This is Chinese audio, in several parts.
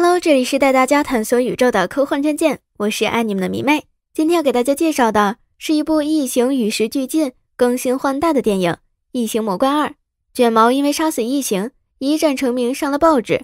Hello，这里是带大家探索宇宙的科幻战舰，我是爱你们的迷妹。今天要给大家介绍的是一部异形与时俱进、更新换代的电影《异形魔怪二》。卷毛因为杀死异形一战成名，上了报纸。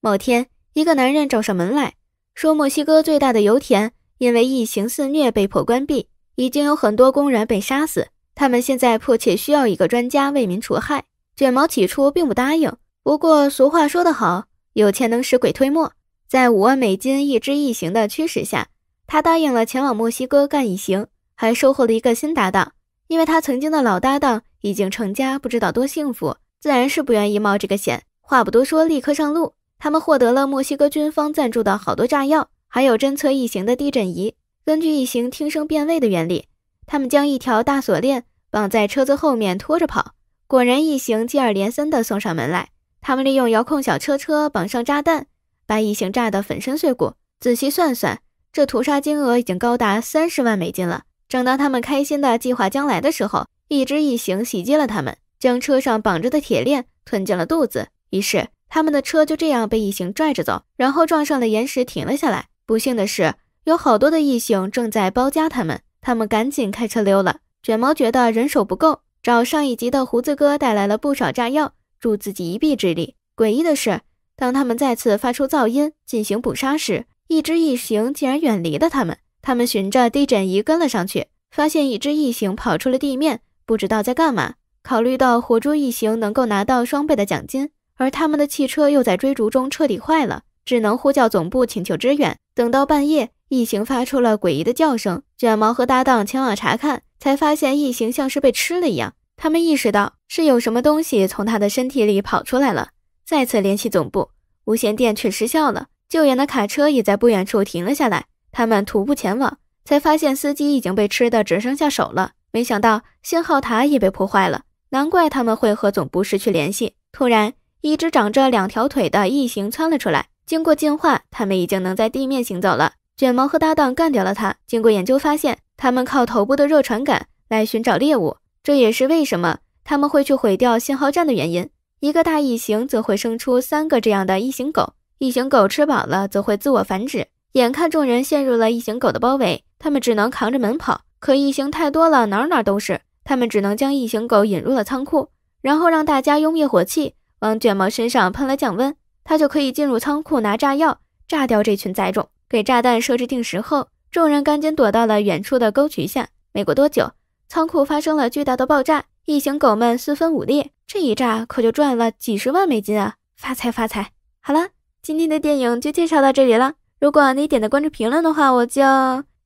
某天，一个男人找上门来说，墨西哥最大的油田因为异形肆虐被迫关闭，已经有很多工人被杀死。他们现在迫切需要一个专家为民除害。卷毛起初并不答应，不过俗话说得好。有钱能使鬼推磨，在五万美金一只异形的驱使下，他答应了前往墨西哥干异形，还收获了一个新搭档。因为他曾经的老搭档已经成家，不知道多幸福，自然是不愿意冒这个险。话不多说，立刻上路。他们获得了墨西哥军方赞助的好多炸药，还有侦测异形的地震仪。根据异形听声辨位的原理，他们将一条大锁链绑在车子后面拖着跑，果然异形接二连三地送上门来。他们利用遥控小车车绑上炸弹，把异形炸得粉身碎骨。仔细算算，这屠杀金额已经高达三十万美金了。正当他们开心地计划将来的时候，一只异形袭击了他们，将车上绑着的铁链吞进了肚子。于是，他们的车就这样被异形拽着走，然后撞上了岩石，停了下来。不幸的是，有好多的异形正在包夹他们，他们赶紧开车溜了。卷毛觉得人手不够，找上一集的胡子哥带来了不少炸药。助自己一臂之力。诡异的是，当他们再次发出噪音进行捕杀时，一只异形竟然远离了他们。他们循着地震仪跟了上去，发现一只异形跑出了地面，不知道在干嘛。考虑到活捉异形能够拿到双倍的奖金，而他们的汽车又在追逐中彻底坏了，只能呼叫总部请求支援。等到半夜，异形发出了诡异的叫声，卷毛和搭档前往查看，才发现异形像是被吃了一样。他们意识到是有什么东西从他的身体里跑出来了，再次联系总部，无线电却失效了。救援的卡车也在不远处停了下来。他们徒步前往，才发现司机已经被吃的只剩下手了。没想到信号塔也被破坏了，难怪他们会和总部失去联系。突然，一只长着两条腿的异形窜了出来，经过进化，他们已经能在地面行走了。卷毛和搭档干掉了他。经过研究发现，他们靠头部的热传感来寻找猎物。这也是为什么他们会去毁掉信号站的原因。一个大异形则会生出三个这样的异形狗，异形狗吃饱了则会自我繁殖。眼看众人陷入了异形狗的包围，他们只能扛着门跑。可异形太多了，哪哪都是，他们只能将异形狗引入了仓库，然后让大家用灭火器往卷毛身上喷了降温，他就可以进入仓库拿炸药炸掉这群崽种。给炸弹设置定时后，众人赶紧躲到了远处的沟渠下。没过多久。仓库发生了巨大的爆炸，异形狗们四分五裂。这一炸可就赚了几十万美金啊！发财发财！好了，今天的电影就介绍到这里了。如果你点的关注评论的话，我就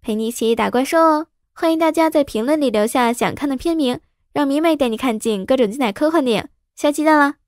陪你一起打怪兽哦。欢迎大家在评论里留下想看的片名，让迷妹带你看尽各种精彩科幻电影。下期见了！